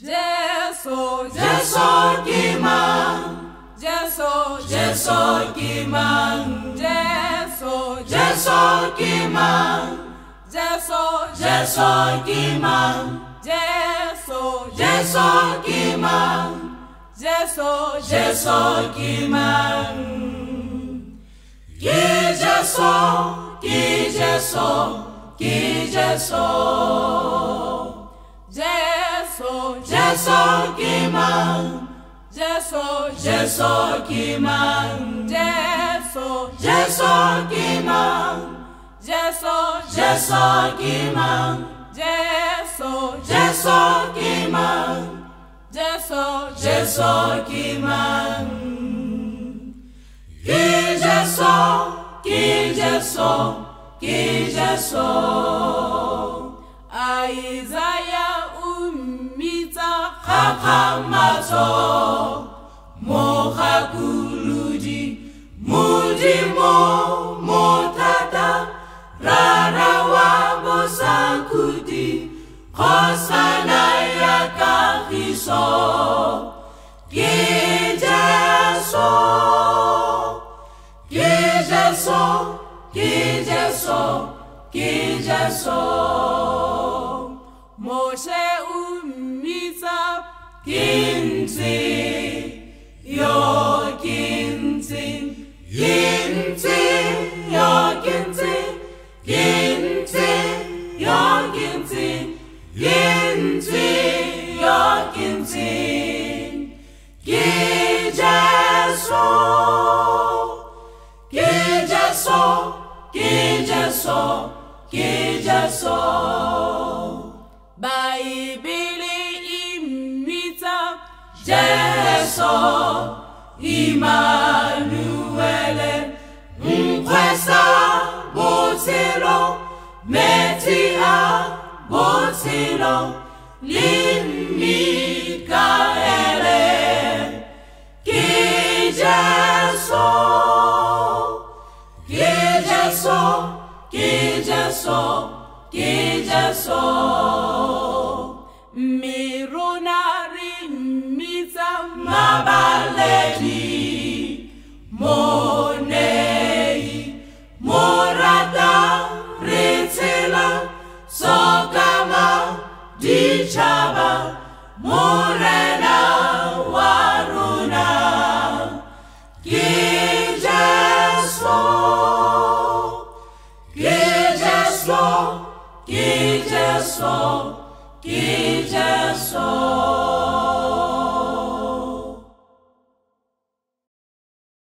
Jeso, Jeso Kimang, Jeso, Jeso Kimang, Jeso, Jeso Kimang, Jeso, Jeso Kimang, Jeso, Jeso Kimang, Jeso, Jeso Kimang. Ki Jeso, Ki Jeso, Ki Jeso. Jeso, Jeso Kimang, Jeso, Jeso Kimang, Jeso, Jeso Kimang, Jeso, Jeso Kimang, Jeso, Jeso Kimang, Jeso, Jeso Kimang. Ki Jeso, Ki Jeso, Ki Jeso. Isaiah umita Kakamato, Mohakuludi, Mudimo, Motata, Rarawa Bosakudi, Kosana Yakahiso, Gijaso, Gijaso, Gijaso, Gijaso. Moshe umita Kinzi, yo kinzi, kinzi, yo kinzi, kinzi, yo kinzi, kinzi, yo kinzi, kijaso, kijaso, kijaso, kijaso. Baibili Jesu Emmanuel Nkwesa botelo Metia botelo Limikaele Ki Jesu Ki Jesu Dichaba Morena Waruna Kijaso Kijaso Kijaso Kijaso